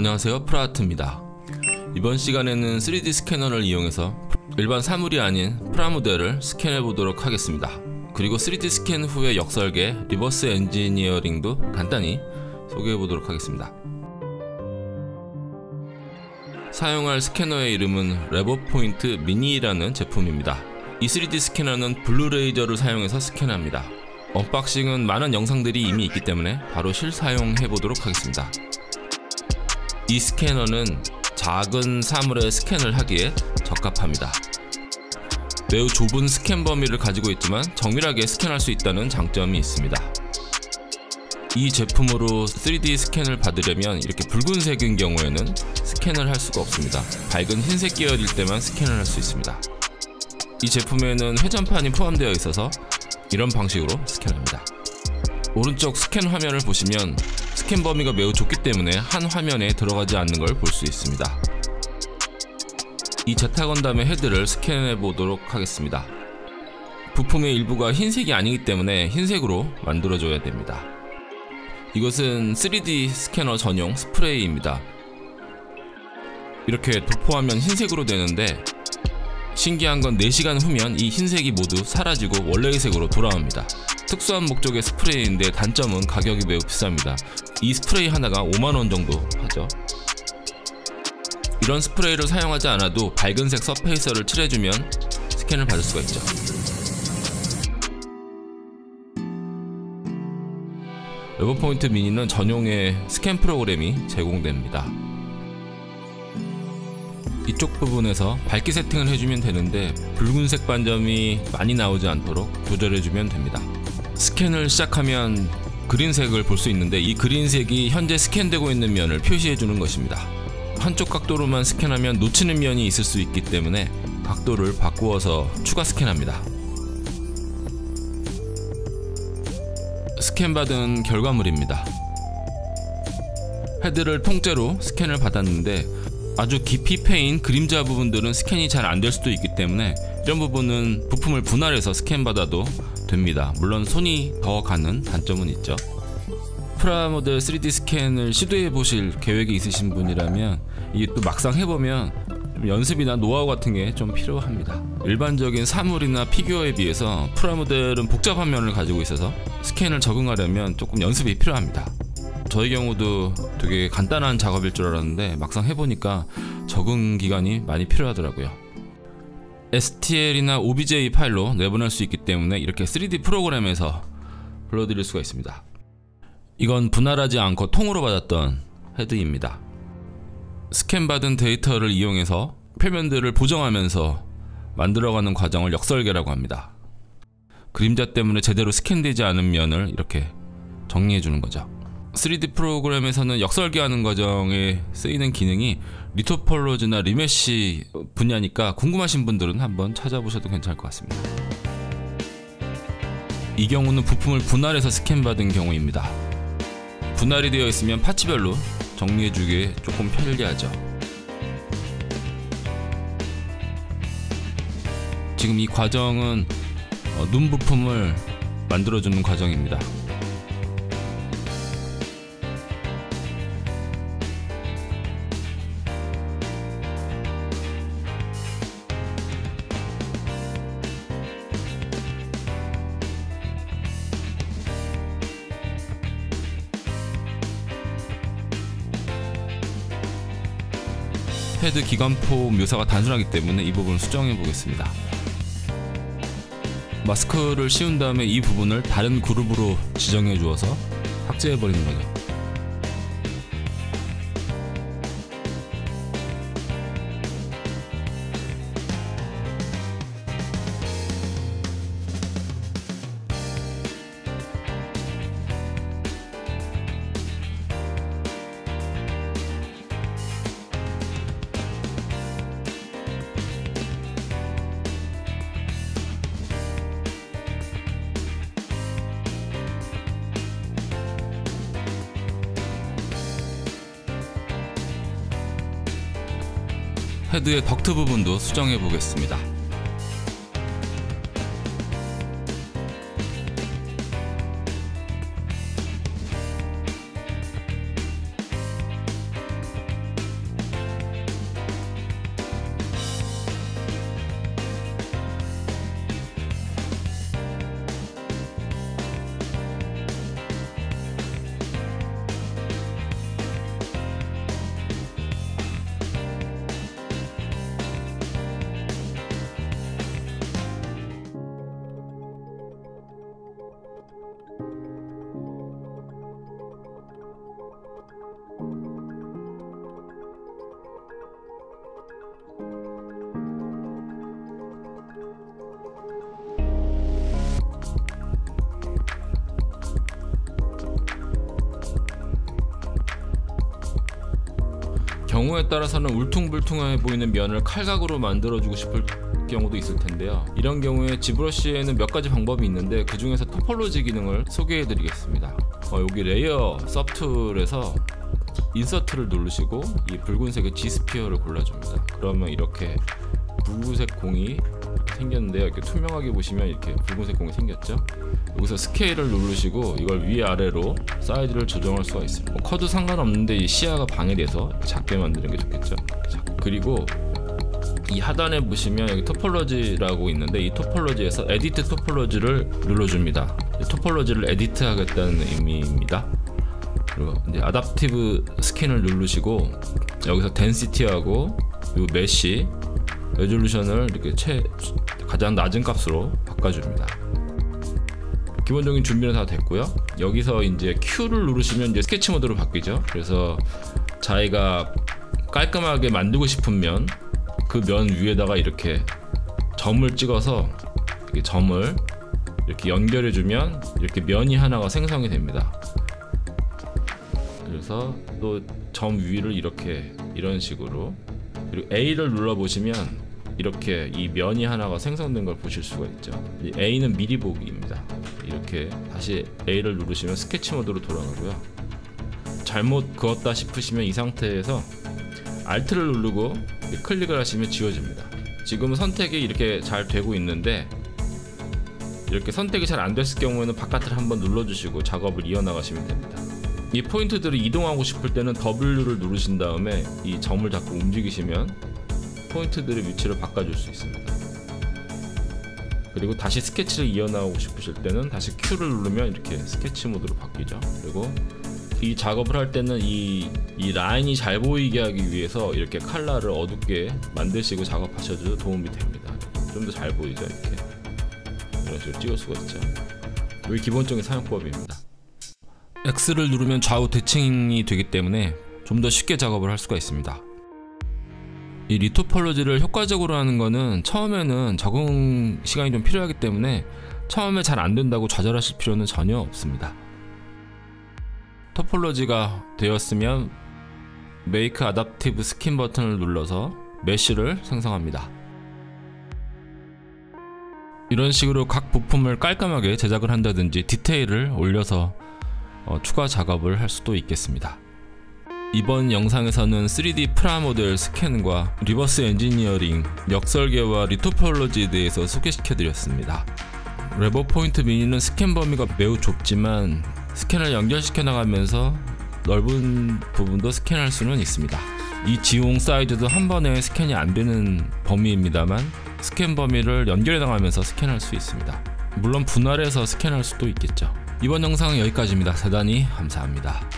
안녕하세요. 프라하트입니다. 이번 시간에는 3D 스캐너를 이용해서 일반 사물이 아닌 프라모델을 스캔해 보도록 하겠습니다. 그리고 3D 스캔 후의 역설계 reverse engineering도 간단히 소개해 보도록 하겠습니다. 사용할 스캐너의 이름은 Revopoint Mini라는 제품입니다. 이 3D 스캐너는 blue laser를 사용해서 스캔합니다. unboxing은 많은 영상들이 이미 있기 때문에 바로 실사용해 보도록 하겠습니다 이 스캐너는 작은 사물의 스캔을 하기에 적합합니다. 매우 좁은 스캔 범위를 가지고 있지만 정밀하게 스캔할 수 있다는 장점이 있습니다. 이 제품으로 3D 스캔을 받으려면 이렇게 붉은색인 경우에는 스캔을 할 수가 없습니다. 밝은 흰색 계열일 때만 스캔을 할 수 있습니다. 이 제품에는 회전판이 포함되어 있어서 이런 방식으로 스캔합니다. 오른쪽 스캔 화면을 보시면 스캔 범위가 매우 좁기 때문에 한 화면에 들어가지 않는 걸 볼 수 있습니다. 이 제타건담의 헤드를 스캔해 보도록 하겠습니다. 부품의 일부가 흰색이 아니기 때문에 흰색으로 만들어줘야 됩니다. 이것은 3D 스캐너 전용 스프레이입니다. 이렇게 도포하면 흰색으로 되는데 신기한 건 4시간 후면 이 흰색이 모두 사라지고 원래의 색으로 돌아옵니다. 특수한 목적의 스프레이인데 단점은 가격이 매우 비쌉니다. 이 스프레이 하나가 5만원 정도 하죠. 이런 스프레이를 사용하지 않아도 밝은색 서페이서를 칠해주면 스캔을 받을 수가 있죠. 레버포인트 미니는 전용의 스캔 프로그램이 제공됩니다. 이쪽 부분에서 밝기 세팅을 해주면 되는데 붉은색 반점이 많이 나오지 않도록 조절해주면 됩니다. 스캔을 시작하면 그린색을 볼 수 있는데 이 그린색이 현재 스캔되고 있는 면을 표시해 주는 것입니다. 한쪽 각도로만 스캔하면 놓치는 면이 있을 수 있기 때문에 각도를 바꾸어서 추가 스캔합니다. 스캔 받은 결과물입니다. 헤드를 통째로 스캔을 받았는데 아주 깊이 패인 그림자 부분들은 스캔이 잘 안 될 수도 있기 때문에 이런 부분은 부품을 분할해서 스캔 받아도 됩니다. 물론 손이 더 가는 단점은 있죠. 프라모델 3D 스캔을 시도해 보실 계획이 있으신 분이라면 이게 또 막상 해보면 연습이나 노하우 같은 게 좀 필요합니다. 일반적인 사물이나 피규어에 비해서 프라모델은 복잡한 면을 가지고 있어서 스캔을 적응하려면 조금 연습이 필요합니다. 저희 경우도 되게 간단한 작업일 줄 알았는데 막상 해보니까 적응 기간이 많이 필요하더라고요. STL이나 OBJ 파일로 내보낼 수 있기 때문에 이렇게 3D 프로그램에서 불러드릴 수가 있습니다. 이건 분할하지 않고 통으로 받았던 헤드입니다. 스캔 받은 데이터를 이용해서 표면들을 보정하면서 만들어가는 과정을 역설계라고 합니다. 그림자 때문에 제대로 스캔되지 않은 면을 이렇게 정리해주는 거죠. 3D 프로그램에서는 역설계하는 과정에 쓰이는 기능이 리토폴로즈나 리메시 분야니까 궁금하신 분들은 한번 찾아보셔도 괜찮을 것 같습니다. 이 경우는 부품을 분할해서 스캔받은 경우입니다. 분할이 되어 있으면 파츠별로 정리해주기에 조금 편리하죠. 지금 이 과정은 어, 눈 부품을 만들어주는 과정입니다. 헤드 기관포 묘사가 단순하기 때문에 이 부분을 수정해 보겠습니다. 마스크를 씌운 다음에 이 부분을 다른 그룹으로 지정해 주어서 삭제해 버리는 거죠. 헤드의 덕트 부분도 수정해 보겠습니다. 경우에 따라서는 울퉁불퉁해 보이는 면을 칼각으로 만들어주고 싶을 경우도 있을 텐데요. 이런 경우에 ZBrush에는 몇 가지 방법이 있는데 그 중에서 topology 기능을 소개해드리겠습니다. 어, 여기 layer subtool에서 insert를 누르시고 이 붉은색의 ZSphere를 골라줍니다. 그러면 이렇게 붉은색 공이 생겼는데요. 이렇게 투명하게 보시면 이렇게 붉은색 공이 생겼죠. 여기서 scale을 누르시고 이걸 위아래로 사이즈를 조정할 수가 있습니다. 뭐 커도 상관없는데 이 시야가 방해돼서 작게 만드는 게 좋겠죠. 자, 그리고 이 하단에 보시면 여기 topology라고 있는데 이 topology에서 edit topology를 눌러줍니다. topology를 edit 하겠다는 의미입니다. 그리고 이제 adaptive skin을 누르시고 여기서 density하고 요 mesh resolution을 이렇게 최 가장 낮은 값으로 바꿔줍니다. 기본적인 준비는 다 됐고요. 여기서 이제 Q를 누르시면 이제 스케치 모드로 바뀌죠. 그래서 자기가 깔끔하게 만들고 싶으면 그 면 위에다가 이렇게 점을 찍어서 이렇게 점을 이렇게 연결해 주면 이렇게 면이 하나가 생성이 됩니다. 그래서 또 점 위를 이렇게 이런 식으로 그리고 A를 눌러 보시면 이렇게 이 면이 하나가 생성된 걸 보실 수가 있죠. 이 A는 미리 보기입니다. 이렇게 다시 A를 누르시면 스케치 모드로 돌아가고요. 잘못 그었다 싶으시면 이 상태에서 Alt를 누르고 클릭을 하시면 지워집니다. 지금 선택이 이렇게 잘 되고 있는데 이렇게 선택이 잘 안 됐을 경우에는 바깥을 한번 눌러주시고 작업을 이어나가시면 됩니다. 이 포인트들을 이동하고 싶을 때는 W를 누르신 다음에 이 점을 자꾸 움직이시면 포인트들의 위치를 바꿔줄 수 있습니다. 그리고 다시 스케치를 이어나가고 싶으실 때는 다시 Q를 누르면 이렇게 스케치 모드로 바뀌죠. 그리고 이 작업을 할 때는 이, 이 라인이 잘 보이게 하기 위해서 이렇게 칼라를 어둡게 만드시고 작업하셔도 도움이 됩니다. 좀 더 잘 보이죠 이렇게 이런 식으로 찍을 수가 있죠. 이게 기본적인 사용법입니다. X를 누르면 좌우 대칭이 되기 때문에 좀 더 쉽게 작업을 할 수가 있습니다. 이 retopology를 효과적으로 하는 거는 처음에는 적응 시간이 좀 필요하기 때문에 처음에 잘 안 된다고 좌절하실 필요는 전혀 없습니다. topology가 되었으면 make adaptive skin 버튼을 눌러서 mesh를 생성합니다. 이런 식으로 각 부품을 깔끔하게 제작을 한다든지 디테일을 올려서 어, 추가 작업을 할 수도 있겠습니다. 이번 영상에서는 3D 프라모델 스캔과 reverse engineering, 역설계와 retopology에 대해서 소개시켜 드렸습니다. Revopoint Mini는 스캔 범위가 매우 좁지만 스캔을 연결시켜 나가면서 넓은 부분도 스캔할 수는 있습니다. 이 지용 사이즈도 한 번에 스캔이 안 되는 범위입니다만 스캔 범위를 연결해 나가면서 스캔할 수 있습니다. 물론 분할해서 스캔할 수도 있겠죠. 이번 영상은 여기까지입니다. 대단히 감사합니다.